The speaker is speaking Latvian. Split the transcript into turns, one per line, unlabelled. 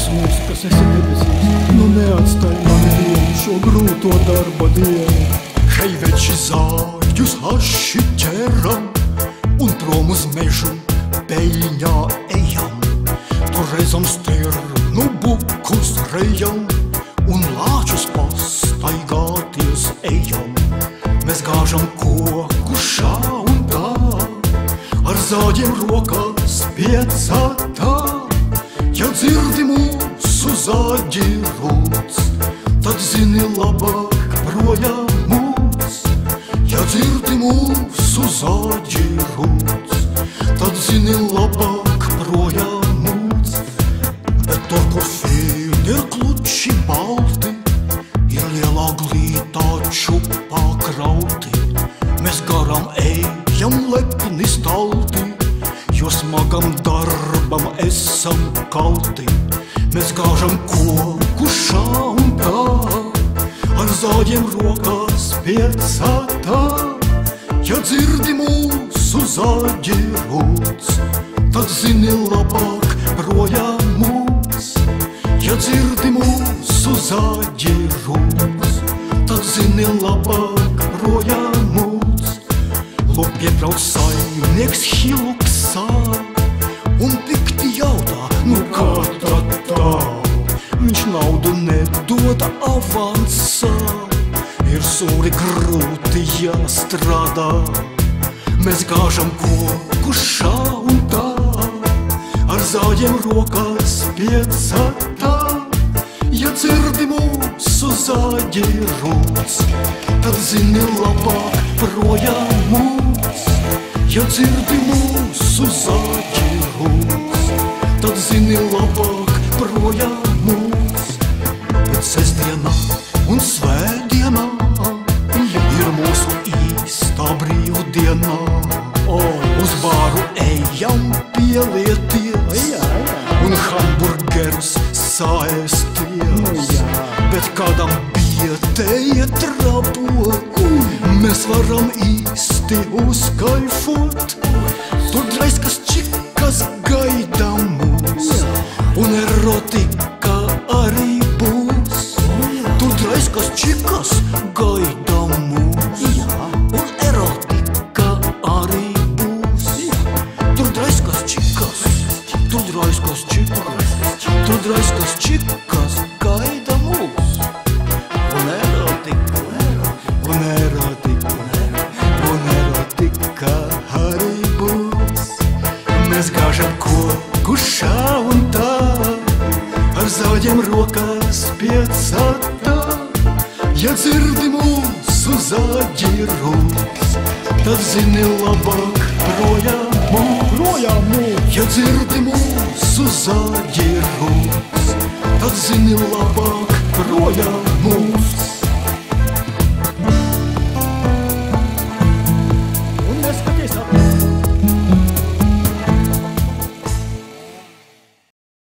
Tēvs mūsu, kas esi debesīs, nu neatstāj mani vienu šo grūto darba dienu.
Hei, veči zāģus aši ķeram un prom uz mežu peļņā ejam. Tur reizam stirnu bukus rejam un lāčus pastaigāties ejam. Mēs gāžam koku šā un tā, ar zāģiem rokās piecātā. Ja dzirdi mūsu zāģi rūts, tad zini labāk projām mūs. Ja dzirdi mūsu zāģi rūts, tad zini labāk projām mūs. Bet tur, kur fīni ir kluči balti, ir lielā glītā čupā krauti. Mēs garām ejam lepni stalti, jo smagam darbam esam kalti. Mēs koku šā un tā, ar zāģiem rokās piecātā. Ja dzirdi mūsu zāģi rūts, tad zini labāk projām mūs. Ja dzirdi mūsu zāģi rūts, tad zini labāk projām mūs. Lūk, piebrauc saimnieks Hiluksā avansā, ir sūri grūti jāstrādā. Mēs gāžam koku šā un tā, ar zāģiem rokās piecatā. Ja dzirdi mūsu zāģi rūts, tad zini labāk projām mūs. Ja dzirdi mūsu zāģi rūts, tad zini labāk projām mūs. Brīvdienā. O, uz bāru ejam pielieties un hamburgerus saēsties. Bet kādam bietēja trapot, mēs varam īsti uzkaifot. Tur draiskas čikas gaida mūs, un erotika arī būs. Tur draiskas čikas piecātā. Ja dzirdi mūsu zaļi rūks, tad zini labāk projām mūs.
Projām mūs,
Ja dzirdi mūsu zaļi rūks, tad zini labāk projām mūs.